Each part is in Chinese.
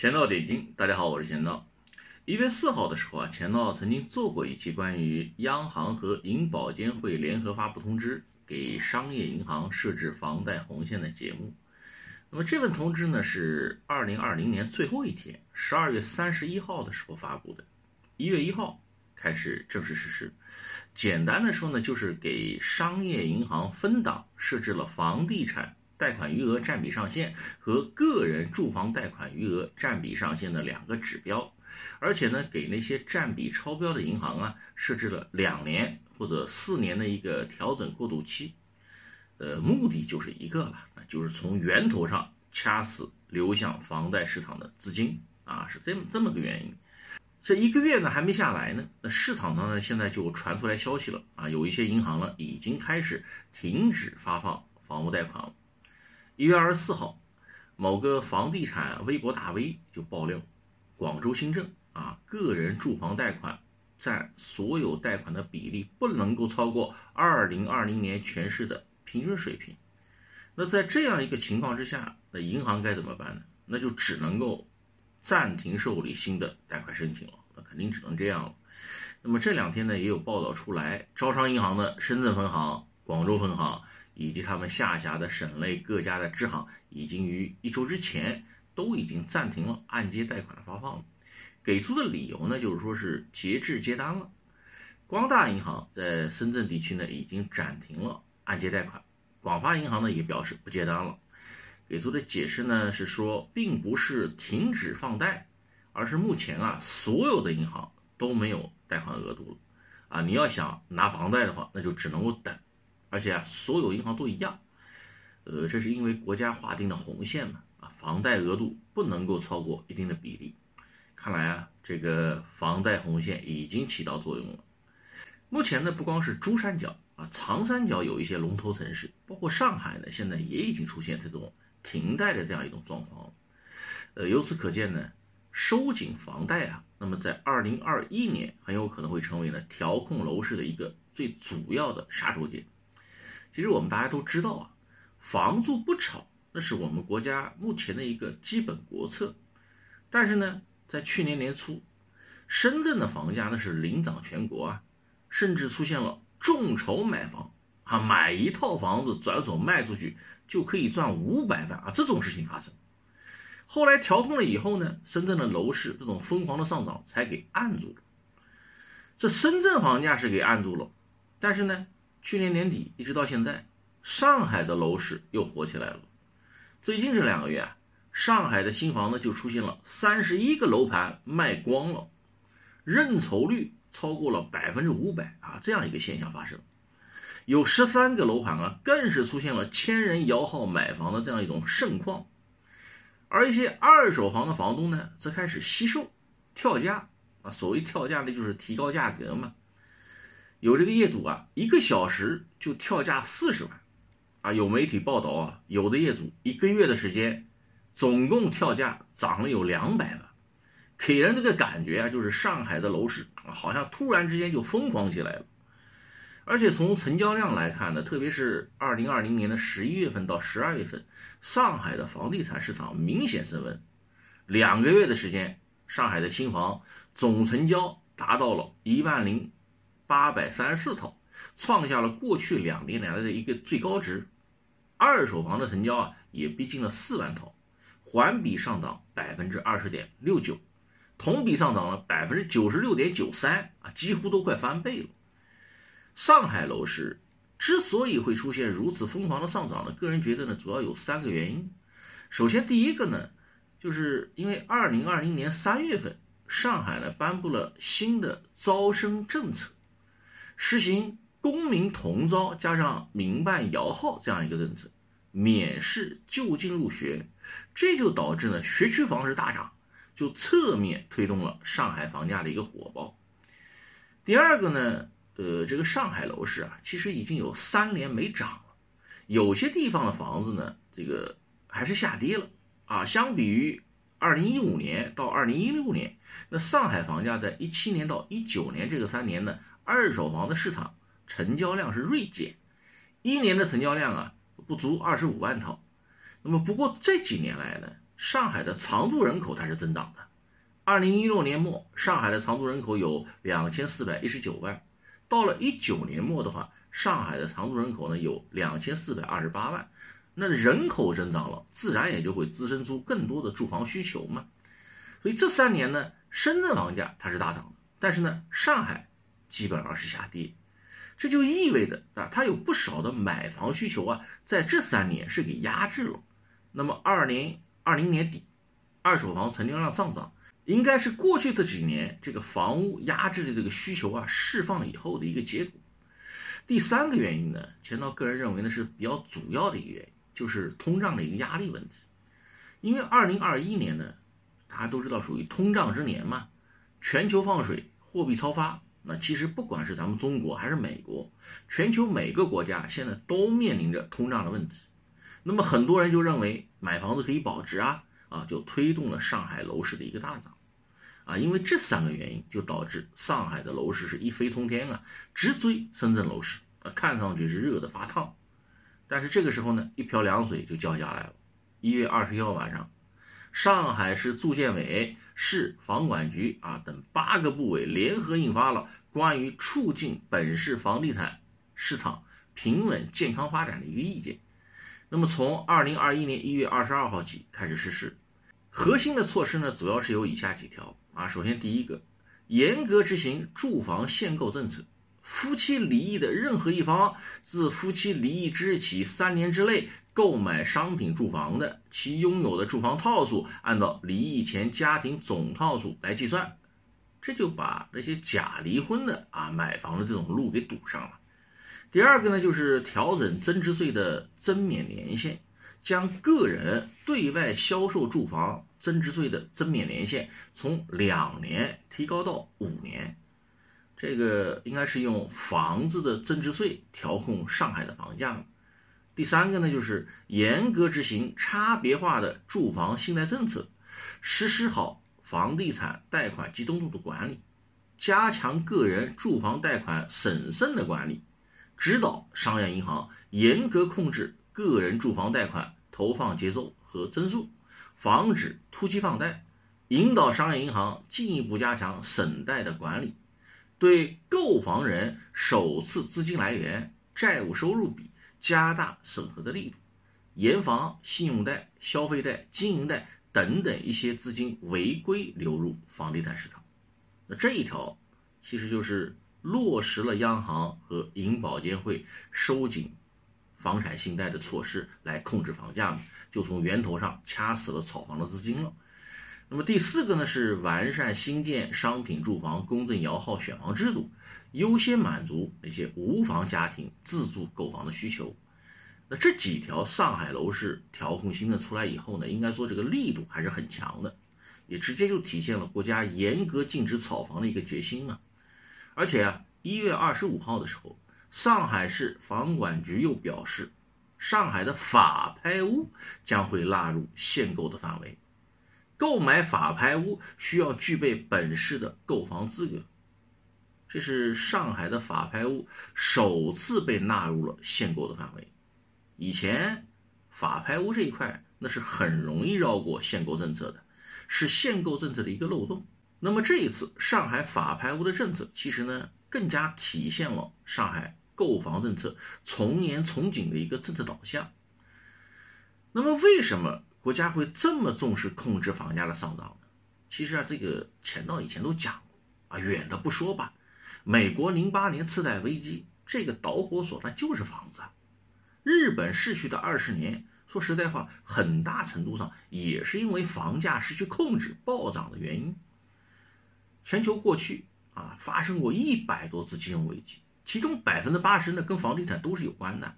钱道点金，大家好，我是钱道。一月四号的时候啊，钱道曾经做过一期关于央行和银保监会联合发布通知，给商业银行设置房贷红线的节目。那么这份通知呢，是二零二零年最后一天，十二月三十一号的时候发布的，一月一号开始正式实施。简单的说呢，就是给商业银行分档设置了房地产。贷款余额占比上限和个人住房贷款余额占比上限的两个指标，而且呢，给那些占比超标的银行啊，设置了两年或者四年的一个调整过渡期。呃，目的就是一个了，就是从源头上掐死流向房贷市场的资金啊，是这么这么个原因。这一个月呢还没下来呢，那市场上呢现在就传出来消息了啊，有一些银行呢已经开始停止发放房屋贷款了。一月二十四号，某个房地产微博大 V 就爆料，广州新政啊，个人住房贷款占所有贷款的比例不能够超过二零二零年全市的平均水平。那在这样一个情况之下，那银行该怎么办呢？那就只能够暂停受理新的贷款申请了。那肯定只能这样了。那么这两天呢，也有报道出来，招商银行的深圳分行、广州分行。以及他们下辖的省内各家的支行，已经于一周之前都已经暂停了按揭贷款的发放，给出的理由呢，就是说是节制接单了。光大银行在深圳地区呢，已经暂停了按揭贷款，广发银行呢也表示不接单了。给出的解释呢是说，并不是停止放贷，而是目前啊，所有的银行都没有贷款额度了，啊，你要想拿房贷的话，那就只能够等。而且啊，所有银行都一样，呃，这是因为国家划定的红线嘛，啊，房贷额度不能够超过一定的比例。看来啊，这个房贷红线已经起到作用了。目前呢，不光是珠三角啊，长三角有一些龙头城市，包括上海呢，现在也已经出现这种停贷的这样一种状况。呃，由此可见呢，收紧房贷啊，那么在二零二一年很有可能会成为呢调控楼市的一个最主要的杀手锏。其实我们大家都知道啊，房住不炒，那是我们国家目前的一个基本国策。但是呢，在去年年初，深圳的房价那是领涨全国啊，甚至出现了众筹买房啊，买一套房子转手卖出去就可以赚五百万啊，这种事情发生。后来调控了以后呢，深圳的楼市这种疯狂的上涨才给按住了。这深圳房价是给按住了，但是呢？去年年底一直到现在，上海的楼市又火起来了。最近这两个月啊，上海的新房呢就出现了三十一个楼盘卖光了，认筹率超过了百分之五百啊，这样一个现象发生。有十三个楼盘啊，更是出现了千人摇号买房的这样一种盛况。而一些二手房的房东呢，则开始惜售、跳价啊。所谓跳价呢，就是提高价格嘛。有这个业主啊，一个小时就跳价四十万，啊，有媒体报道啊，有的业主一个月的时间，总共跳价涨了有两百万，给人这个感觉啊，就是上海的楼市，好像突然之间就疯狂起来了。而且从成交量来看呢，特别是二零二零年的十一月份到十二月份，上海的房地产市场明显升温，两个月的时间，上海的新房总成交达到了一万零。八百三十四套，创下了过去两年来的一个最高值。二手房的成交啊，也逼近了四万套，环比上涨百分之二十点六九，同比上涨了百分之九十六点九三啊，几乎都快翻倍了。上海楼市之所以会出现如此疯狂的上涨呢，个人觉得呢，主要有三个原因。首先，第一个呢，就是因为二零二零年三月份，上海呢颁布了新的招生政策。实行公民同招加上民办摇号这样一个政策，免试就近入学，这就导致呢学区房是大涨，就侧面推动了上海房价的一个火爆。第二个呢，呃，这个上海楼市啊，其实已经有三年没涨了，有些地方的房子呢，这个还是下跌了啊。相比于二零一五年到二零一六年，那上海房价在一七年到一九年这个三年呢。二手房的市场成交量是锐减，一年的成交量啊不足二十五万套。那么不过这几年来呢，上海的常住人口它是增长的。二零一六年末，上海的常住人口有两千四百一十九万，到了一九年末的话，上海的常住人口呢有两千四百二十八万。那人口增长了，自然也就会滋生出更多的住房需求嘛。所以这三年呢，深圳房价它是大涨，但是呢，上海基本上是下跌。这就意味着啊，它有不少的买房需求啊，在这三年是给压制了。那么二零二零年底，二手房成交量上涨。应该是过去这几年这个房屋压制的这个需求啊释放以后的一个结果。第三个原因呢，钱涛个人认为呢是比较主要的一个原因，就是通胀的一个压力问题。因为二零二一年呢，大家都知道属于通胀之年嘛，全球放水，货币超发。那其实不管是咱们中国还是美国，全球每个国家现在都面临着通胀的问题。那么很多人就认为买房子可以保值啊，啊，就推动了上海楼市的一个大涨。啊，因为这三个原因，就导致上海的楼市是一飞冲天啊，直追深圳楼市啊，看上去是热的发烫。但是这个时候呢，一瓢凉水就浇下来了。一月二十一号晚上，上海市住建委、市房管局啊等八个部委联合印发了关于促进本市房地产市场平稳健康发展的一个意见。那么从二零二一年一月二十二号起开始实施，核心的措施呢，主要是有以下几条。啊，首先第一个，严格执行住房限购政策。夫妻离异的任何一方，自夫妻离异之日起三年之内购买商品住房的，其拥有的住房套数按照离异前家庭总套数来计算。这就把那些假离婚的啊买房的这种路给堵上了。第二个呢，就是调整增值税的增免年限，将个人对外销售住房。增值税的增免年限从两年提高到五年，这个应该是用房子的增值税调控上海的房价。第三个呢，就是严格执行差别化的住房信贷政策，实施好房地产贷款集中度的管理，加强个人住房贷款审慎的管理，指导商业银行严格控制个人住房贷款投放节奏和增速。防止突击放贷，引导商业银行进一步加强审贷的管理，对购房人首次资金来源、债务收入比加大审核的力度，严防信用贷、消费贷、经营贷等等一些资金违规流入房地产市场。那这一条其实就是落实了央行和银保监会收紧。房产信贷的措施来控制房价嘛，就从源头上掐死了炒房的资金了。那么第四个呢，是完善新建商品住房公证摇号选房制度，优先满足那些无房家庭自住购房的需求。那这几条上海楼市调控新政出来以后呢，应该说这个力度还是很强的，也直接就体现了国家严格禁止炒房的一个决心嘛。而且啊，一月二十五号的时候。上海市房管局又表示，上海的法拍屋将会纳入限购的范围。购买法拍屋需要具备本市的购房资格。这是上海的法拍屋首次被纳入了限购的范围。以前法拍屋这一块那是很容易绕过限购政策的，是限购政策的一个漏洞。那么这一次上海法拍屋的政策，其实呢更加体现了上海。购房政策从严从紧的一个政策导向。那么，为什么国家会这么重视控制房价的上涨呢？其实啊，这个钱道以前都讲过啊，远的不说吧，美国零八年次贷危机，这个导火索那就是房子。日本逝去的二十年，说实在话，很大程度上也是因为房价失去控制暴涨的原因。全球过去啊，发生过一百多次金融危机。其中百分之八十呢跟房地产都是有关的，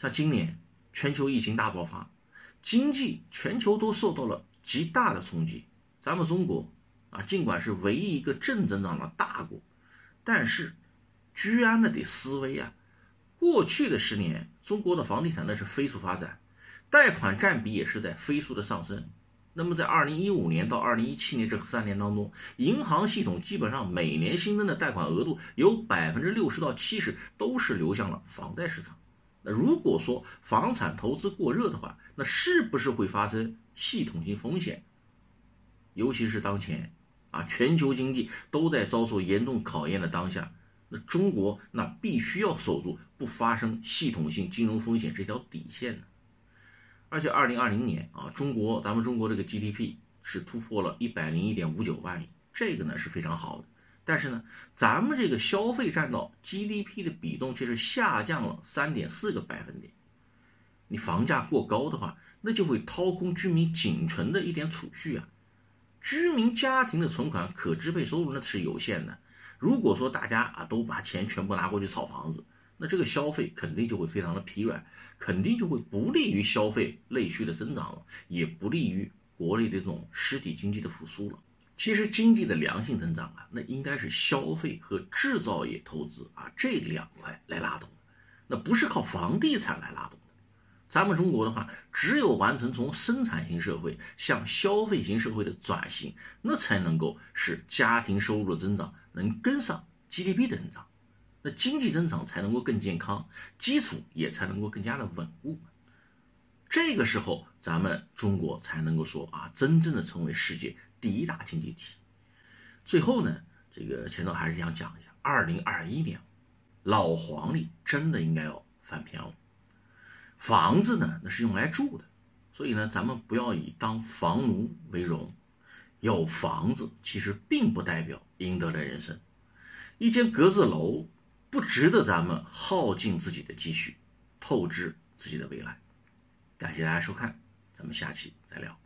像今年全球疫情大爆发，经济全球都受到了极大的冲击。咱们中国啊，尽管是唯一一个正增长的大国，但是居然呢得思维啊，过去的十年中国的房地产那是飞速发展，贷款占比也是在飞速的上升。那么，在二零一五年到二零一七年这三年当中，银行系统基本上每年新增的贷款额度有百分之六十到七十都是流向了房贷市场。那如果说房产投资过热的话，那是不是会发生系统性风险，尤其是当前啊，全球经济都在遭受严重考验的当下，那中国那必须要守住不发生系统性金融风险这条底线呢。而且，二零二零年啊，中国咱们中国这个 GDP 是突破了一百零一点五九万亿，这个呢是非常好的。但是呢，咱们这个消费占到 GDP 的比重却是下降了三点四个百分点。你房价过高的话，那就会掏空居民仅存的一点储蓄啊。居民家庭的存款可支配收入那是有限的。如果说大家啊都把钱全部拿过去炒房子，那这个消费肯定就会非常的疲软，肯定就会不利于消费内需的增长了，也不利于国内的这种实体经济的复苏了。其实经济的良性增长啊，那应该是消费和制造业投资啊这两块来拉动，那不是靠房地产来拉动。咱们中国的话，只有完成从生产型社会向消费型社会的转型，那才能够使家庭收入的增长能跟上 GDP 的增长，那经济增长才能够更健康，基础也才能够更加的稳固。这个时候，咱们中国才能够说啊，真正的成为世界第一大经济体。最后呢，这个钱总还是想讲一下，二零二一年，老黄历真的应该要翻篇了。房子呢，那是用来住的，所以呢，咱们不要以当房奴为荣。有房子其实并不代表赢得了人生。一间格子楼不值得咱们耗尽自己的积蓄，透支自己的未来。感谢大家收看，咱们下期再聊。